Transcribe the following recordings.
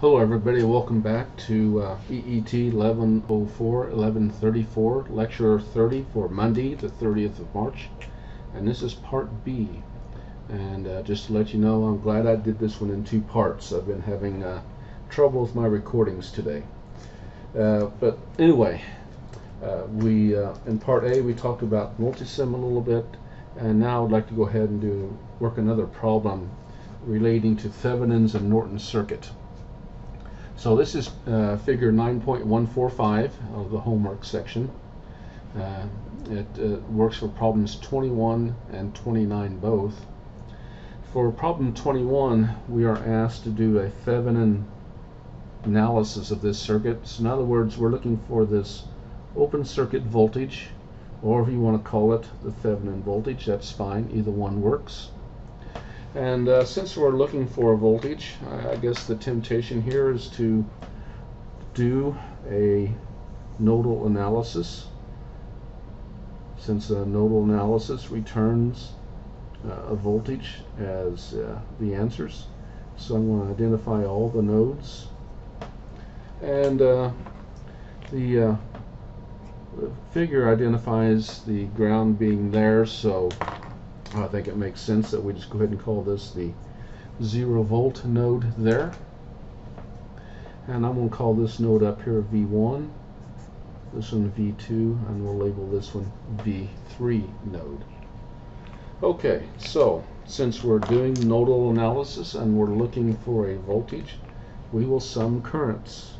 Hello everybody, welcome back to uh, EET 1104 1134 lecture 30 for Monday the 30th of March. And this is part B. And uh, just to let you know I'm glad I did this one in two parts. I've been having uh, trouble with my recordings today. Uh, but anyway uh, we uh, in part A we talked about multisim a little bit. And now I'd like to go ahead and do work another problem relating to Thevenin's and Norton's circuit so this is uh, figure 9.145 of the homework section. Uh, it uh, works for problems 21 and 29 both. For problem 21, we are asked to do a Thevenin analysis of this circuit. So in other words, we're looking for this open circuit voltage, or if you want to call it the Thevenin voltage, that's fine. Either one works. And uh, since we're looking for a voltage, I guess the temptation here is to do a nodal analysis. Since a nodal analysis returns uh, a voltage as uh, the answers. So I'm going to identify all the nodes. And uh, uh, the figure identifies the ground being there, so I think it makes sense that we just go ahead and call this the zero volt node there. And I'm going to call this node up here V1, this one V2, and we'll label this one V3 node. Okay, so since we're doing nodal analysis and we're looking for a voltage, we will sum currents.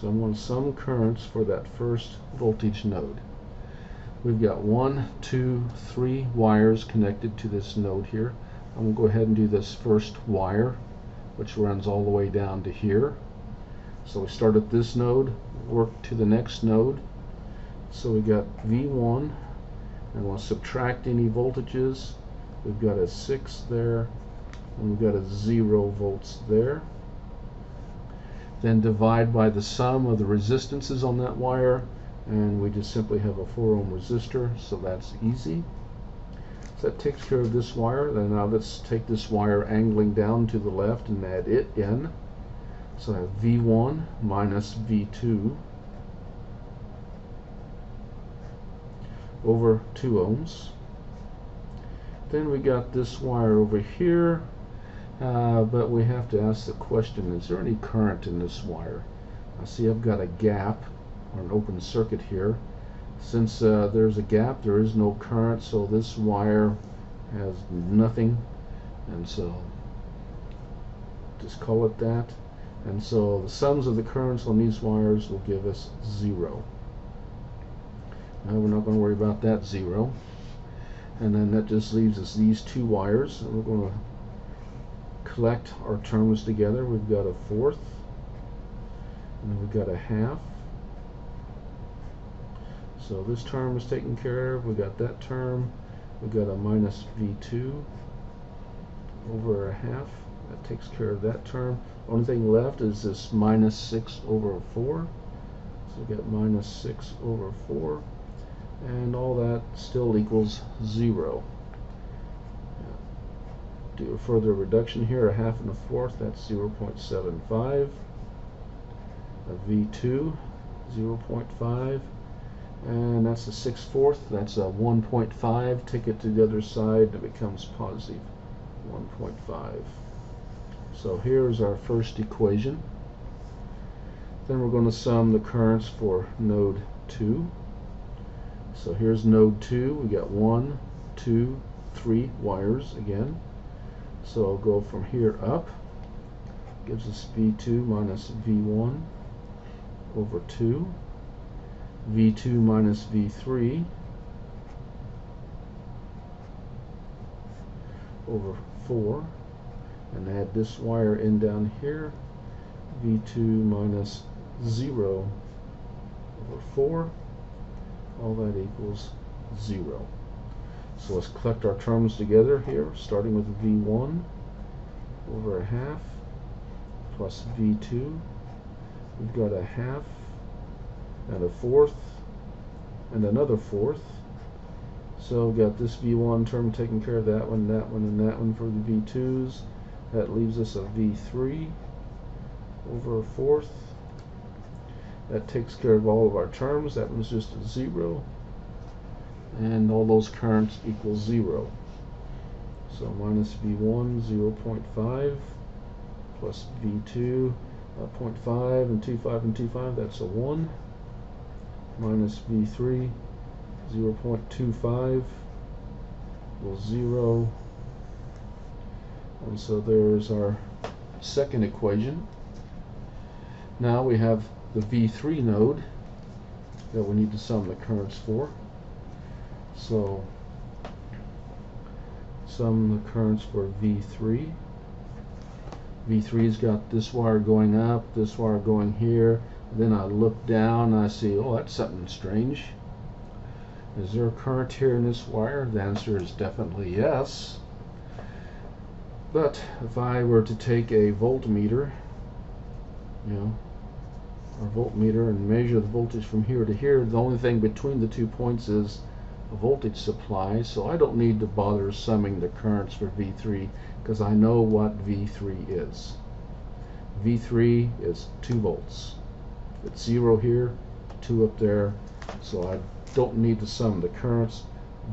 So I'm going to sum currents for that first voltage node. We've got one, two, three wires connected to this node here. I'm going to go ahead and do this first wire, which runs all the way down to here. So we start at this node, work to the next node. So we got V1, and we'll subtract any voltages. We've got a 6 there, and we've got a 0 volts there. Then divide by the sum of the resistances on that wire, and we just simply have a 4 ohm resistor so that's easy. So that takes care of this wire then now let's take this wire angling down to the left and add it in. So I have V1 minus V2 over 2 ohms. Then we got this wire over here uh, but we have to ask the question is there any current in this wire? I see I've got a gap or an open circuit here. Since uh, there's a gap, there is no current, so this wire has nothing, and so just call it that. And so the sums of the currents on these wires will give us zero. Now we're not going to worry about that zero. And then that just leaves us these two wires. And we're going to collect our terms together. We've got a fourth, and we've got a half, so this term is taken care of. We got that term. We got a minus V2 over a half. That takes care of that term. Only thing left is this minus 6 over 4. So we got minus 6 over 4. And all that still equals 0. Do a further reduction here, a half and a fourth, that's 0.75. A V2, 0.5 and that's a 6 fourth that's a 1.5 take it to the other side it becomes positive 1.5 so here's our first equation. Then we're going to sum the currents for node 2 so here's node 2 we got 1 2 3 wires again. So I'll go from here up. Gives us V2 minus V1 over 2 V2 minus V3 over 4 and add this wire in down here V2 minus 0 over 4 all that equals 0 so let's collect our terms together here starting with V1 over a half plus V2 we've got a half and a fourth and another fourth so we've got this V1 term taking care of that one, that one, and that one for the V2s. That leaves us a V3 over a fourth. That takes care of all of our terms. That one's just a zero. And all those currents equal zero. So minus V1, 0.5, plus V2, uh, 0.5 and 2.5 and 2.5, that's a 1. Minus V3, 0.25 equals 0. And so there's our second equation. Now we have the V3 node that we need to sum the currents for. So sum the currents for V3. V3's got this wire going up, this wire going here. Then I look down and I see, oh, that's something strange. Is there a current here in this wire? The answer is definitely yes. But if I were to take a voltmeter, you know, or voltmeter and measure the voltage from here to here, the only thing between the two points is a voltage supply, so I don't need to bother summing the currents for V3 because I know what V3 is. V3 is 2 volts. It's 0 here, 2 up there, so I don't need to sum the currents.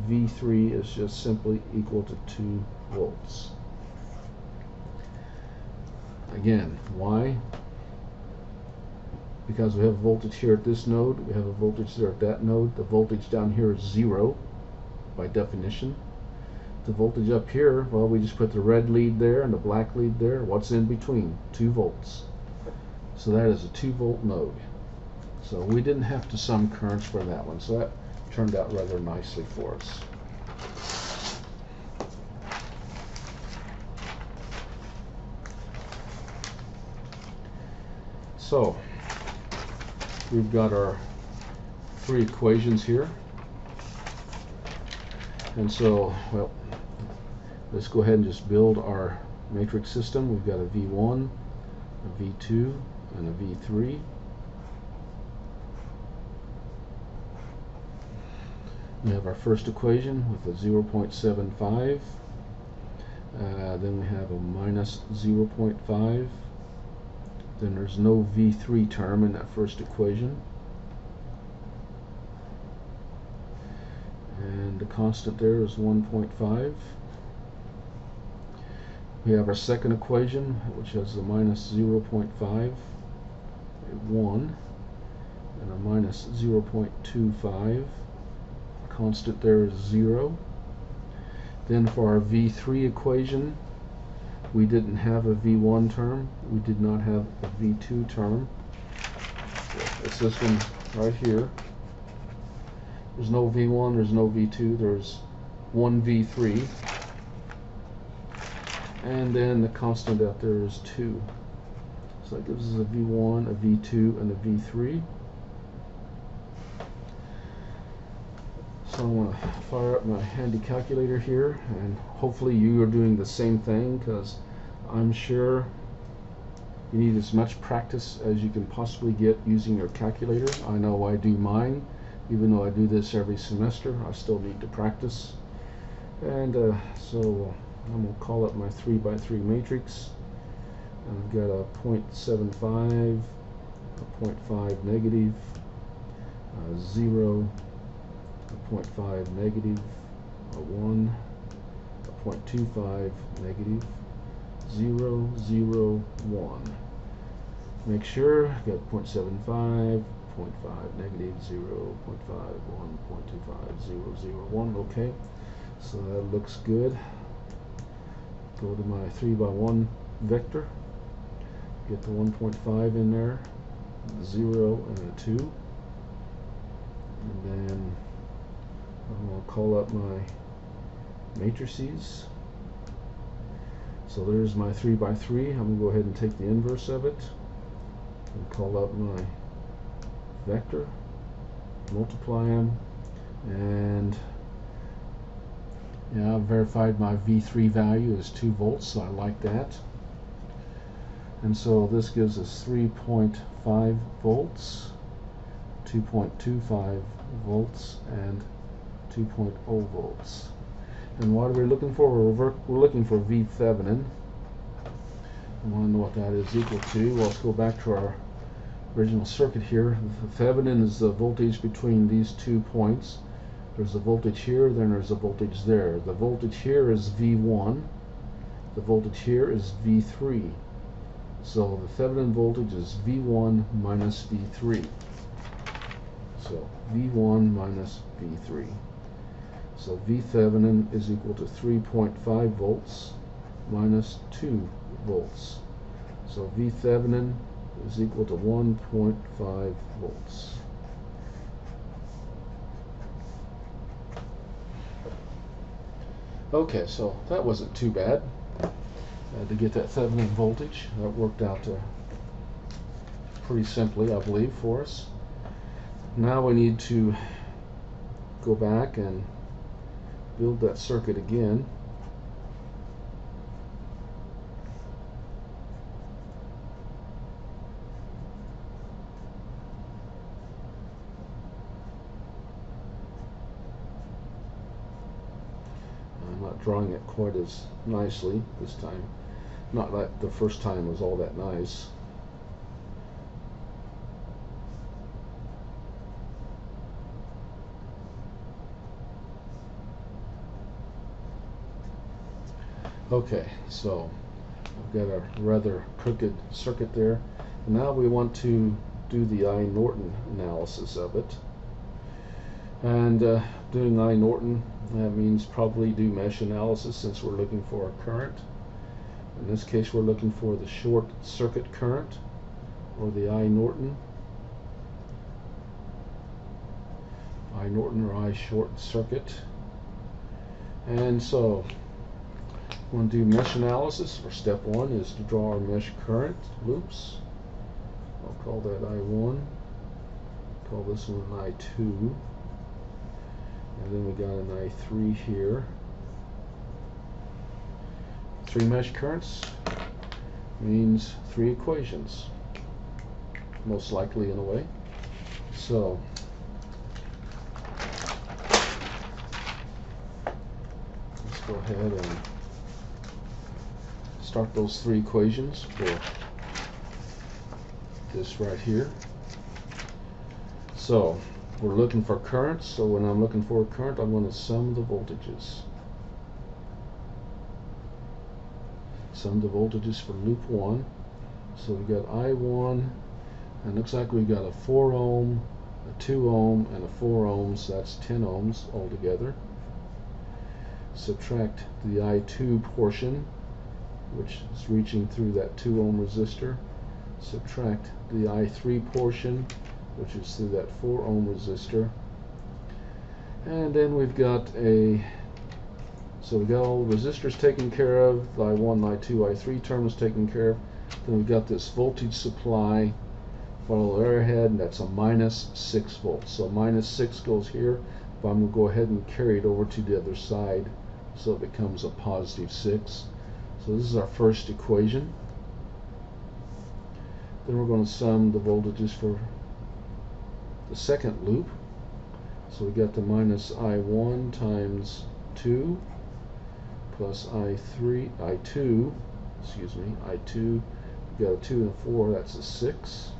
V3 is just simply equal to 2 volts. Again, why? Because we have voltage here at this node, we have a voltage there at that node. The voltage down here is zero by definition. The voltage up here, well, we just put the red lead there and the black lead there. What's in between? 2 volts. So that is a 2 volt node. So we didn't have to sum currents for that one. So that turned out rather nicely for us. So we've got our three equations here. And so, well, let's go ahead and just build our matrix system. We've got a V1, a V2, and a V3. We have our first equation with a 0.75. Uh, then we have a minus 0.5 then there's no V3 term in that first equation. And the constant there is 1.5. We have our second equation, which has a minus 0.5, a 1, and a minus 0.25. Constant there is 0. Then for our V3 equation, we didn't have a V1 term. We did not have a V2 term. It's this one right here. There's no V1, there's no V2, there's one V3. And then the constant out there is 2. So that gives us a V1, a V2, and a V3. So I'm going to fire up my handy calculator here and hopefully you are doing the same thing because I'm sure you need as much practice as you can possibly get using your calculator. I know I do mine. Even though I do this every semester, I still need to practice. And uh, so I'm going to call up my 3 by 3 matrix. I've got a 0.75, a 0.5 negative, a 0, a 0.5 negative, a 1, a 0.25 negative, 0, 0, 1. Make sure I've got 0.75, 0.5, negative 0, 0.5, 1, 0.25, 0, 0, 1. Okay, so that looks good. Go to my 3 by 1 vector. Get the 1.5 in there, 0 and a 2. And then I'll call up my matrices. So there's my 3 by 3 I'm going to go ahead and take the inverse of it and call up my vector, multiply them, and yeah, I've verified my V3 value is 2 volts, so I like that. And so this gives us 3.5 volts, 2.25 volts, and 2.0 volts. And what are we looking for? We're, we're looking for V Thevenin. I want to know what that is equal to. Well, let's go back to our original circuit here. The Thevenin is the voltage between these two points. There's a voltage here, then there's a voltage there. The voltage here is V1. The voltage here is V3. So the Thevenin voltage is V1 minus V3. So V1 minus V3. So V Thevenin is equal to 3.5 volts minus 2 volts. So V Thevenin is equal to 1.5 volts. Okay, so that wasn't too bad to get that Thevenin voltage. That worked out uh, pretty simply, I believe, for us. Now we need to go back and build that circuit again. I'm drawing it quite as nicely this time. Not like the first time was all that nice. Okay, so I've got a rather crooked circuit there. Now we want to do the I Norton analysis of it. And uh, doing I Norton, that means probably do mesh analysis since we're looking for a current. In this case, we're looking for the short circuit current or the I Norton. I Norton or I short circuit. And so we want to do mesh analysis for step one is to draw our mesh current loops. I'll call that I1. Call this one I2. And then we got an I3 here. Three mesh currents means three equations, most likely in a way. So let's go ahead and start those three equations for this right here. So we're looking for currents, so when I'm looking for a current, I'm going to sum the voltages. Sum the voltages for loop 1. So we've got I1, and looks like we've got a 4 ohm, a 2 ohm, and a 4 ohms, so that's 10 ohms altogether. Subtract the I2 portion, which is reaching through that 2 ohm resistor. Subtract the I3 portion, which is through that 4 ohm resistor. And then we've got a, so we've got all the resistors taken care of, I1, I2, I3 terms taken care of. Then we've got this voltage supply, the arrowhead, and that's a minus 6 volts. So minus 6 goes here, but I'm going to go ahead and carry it over to the other side so it becomes a positive 6. So this is our first equation. Then we're going to sum the voltages for the second loop. So we got the minus I1 times 2 plus I3, I2, excuse me, I2, we got a 2 and a 4, that's a 6,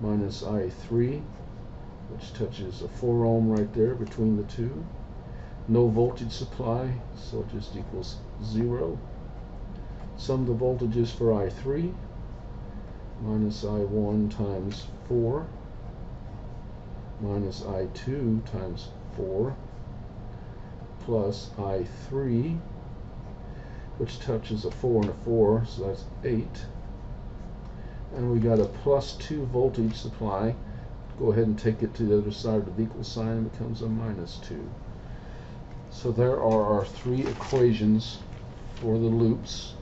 minus I3, which touches a 4 ohm right there between the two. No voltage supply, so it just equals 0. Sum the voltages for I3 minus I1 times 4 minus I2 times 4 plus I3 which touches a 4 and a 4 so that's 8 and we got a plus 2 voltage supply. Go ahead and take it to the other side of the equal sign and becomes a minus 2 so there are our three equations for the loops.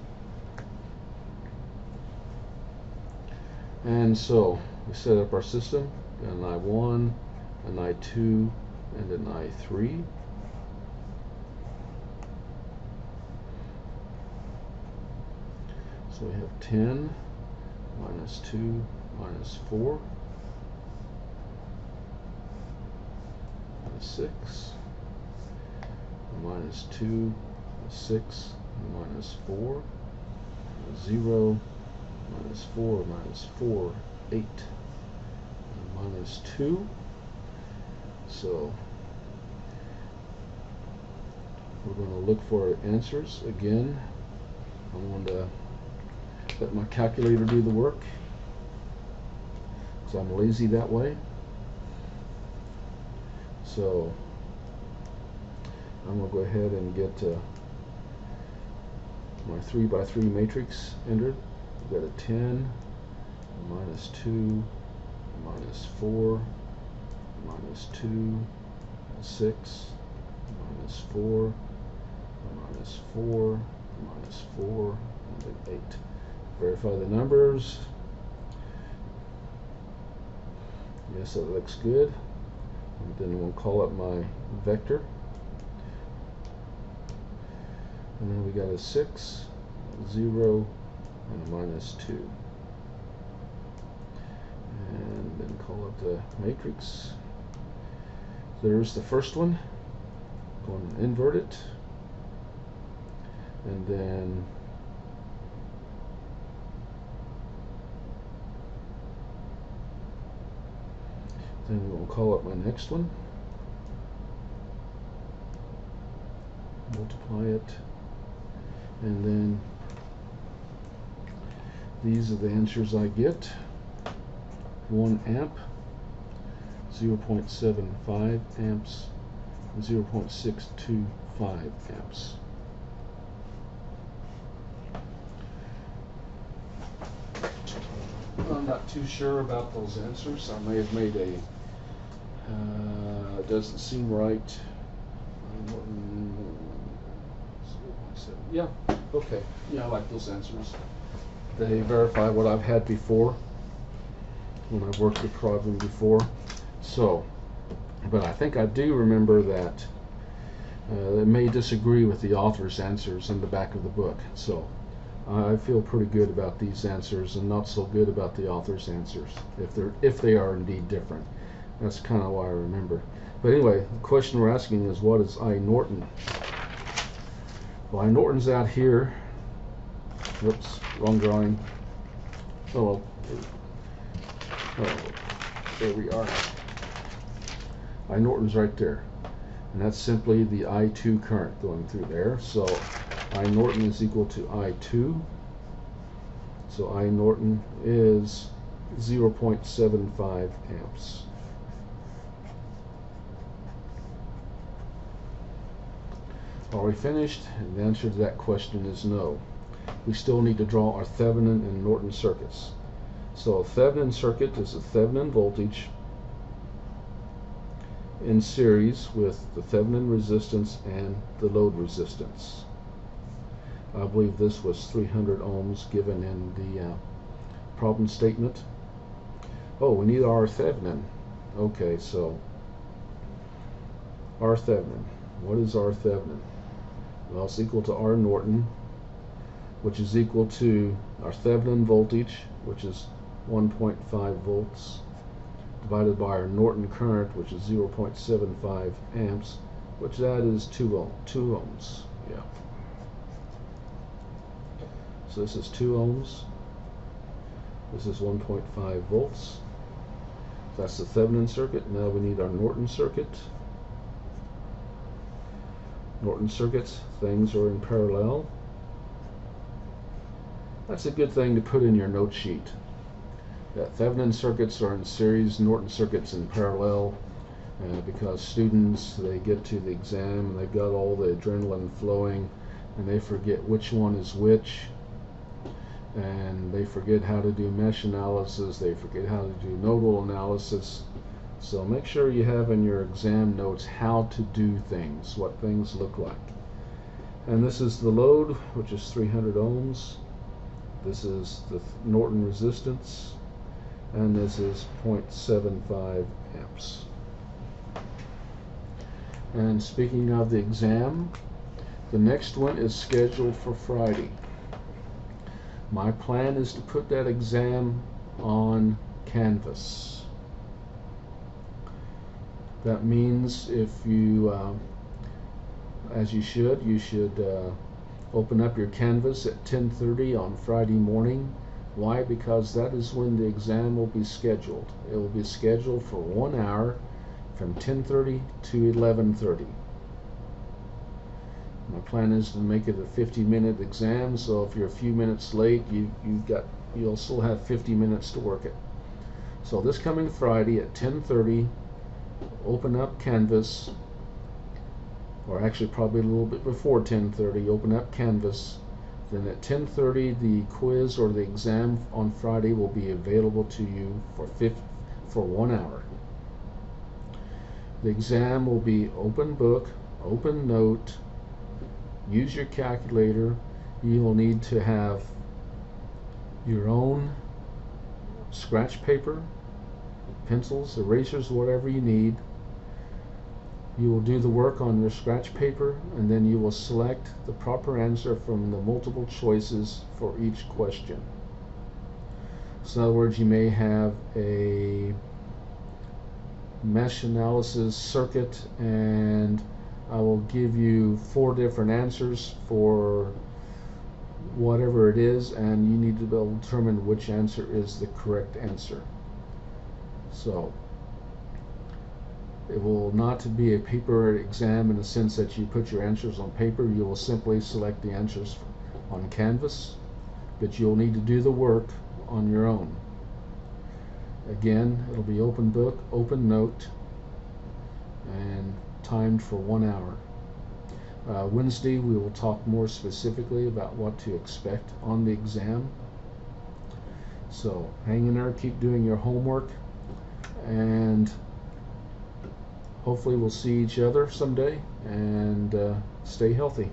And so we set up our system, an I1, an I2, and an I3. So we have 10 minus 2 minus 4 minus 6 minus 2 6 minus 4 0, minus 4, minus 4, 8, minus 2. So we're going to look for answers again. I'm going to let my calculator do the work because I'm lazy that way. So I'm going to go ahead and get uh, my 3 by 3 matrix entered. We've got a 10, a minus 2, a minus 4, a minus 2, 6, minus 4, minus 4, minus 4, and an 8. Verify the numbers. Yes, that looks good. And then we'll call up my vector. And then we got a 6, 0, and a minus 2. And then call up the matrix. There's the first one. Going to invert it. And then then we'll call up my next one. Multiply it and then these are the answers I get 1 amp 0.75 amps 0.625 amps I'm not too sure about those answers I may have made a uh, doesn't seem right yeah, okay. Yeah, I like those answers. They verify what I've had before when I've worked the problem before. So, but I think I do remember that uh, it may disagree with the author's answers in the back of the book. So I feel pretty good about these answers and not so good about the author's answers if they're if they are indeed different. That's kind of why I remember. But anyway, the question we're asking is what is I Norton? Well, Norton's out here. Whoops, wrong drawing. Oh, oh, there we are. I Norton's right there. And that's simply the I2 current going through there. So I Norton is equal to I2. So I Norton is 0.75 amps. Are we finished? And the answer to that question is no. We still need to draw our Thevenin and Norton circuits. So a Thevenin circuit is a Thevenin voltage in series with the Thevenin resistance and the load resistance. I believe this was 300 ohms given in the uh, problem statement. Oh, we need our Thevenin. Okay, so R Thevenin. What is R Thevenin? Well, it's equal to R Norton, which is equal to our Thevenin voltage, which is 1.5 volts, divided by our Norton current, which is 0.75 amps, which that is 2, ohm, 2 ohms. Yeah. So this is 2 ohms. This is 1.5 volts. That's the Thevenin circuit. Now we need our Norton circuit. Norton circuits, things are in parallel. That's a good thing to put in your note sheet. That Thevenin circuits are in series, Norton circuits in parallel, uh, because students, they get to the exam and they've got all the adrenaline flowing and they forget which one is which and they forget how to do mesh analysis, they forget how to do nodal analysis, so make sure you have in your exam notes how to do things, what things look like. And this is the load, which is 300 ohms. This is the Norton resistance, and this is 0.75 amps. And speaking of the exam, the next one is scheduled for Friday. My plan is to put that exam on Canvas. That means if you, uh, as you should, you should uh, Open up your Canvas at 10:30 on Friday morning. Why? Because that is when the exam will be scheduled. It will be scheduled for one hour from 10:30 to 11:30. My plan is to make it a 50-minute exam, so if you're a few minutes late, you you got you'll still have 50 minutes to work it. So this coming Friday at 10:30, open up Canvas, or actually probably a little bit before 10:30, open up Canvas. Then at 10:30, the quiz or the exam on Friday will be available to you for fifth, for one hour. The exam will be open book, open note, use your calculator. You will need to have your own scratch paper, pencils, erasers, whatever you need. You will do the work on your scratch paper and then you will select the proper answer from the multiple choices for each question. So in other words, you may have a mesh analysis circuit and I will give you four different answers for whatever it is and you need to be able to determine which answer is the correct answer. So it will not be a paper exam in the sense that you put your answers on paper. You will simply select the answers on Canvas, but you'll need to do the work on your own. Again, it'll be open book, open note, and timed for one hour. Uh, Wednesday, we will talk more specifically about what to expect on the exam. So hang in there, keep doing your homework, and hopefully we'll see each other someday, and uh, stay healthy.